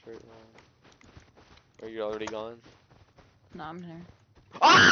straight line. Are you already gone? No, I'm here. Ah!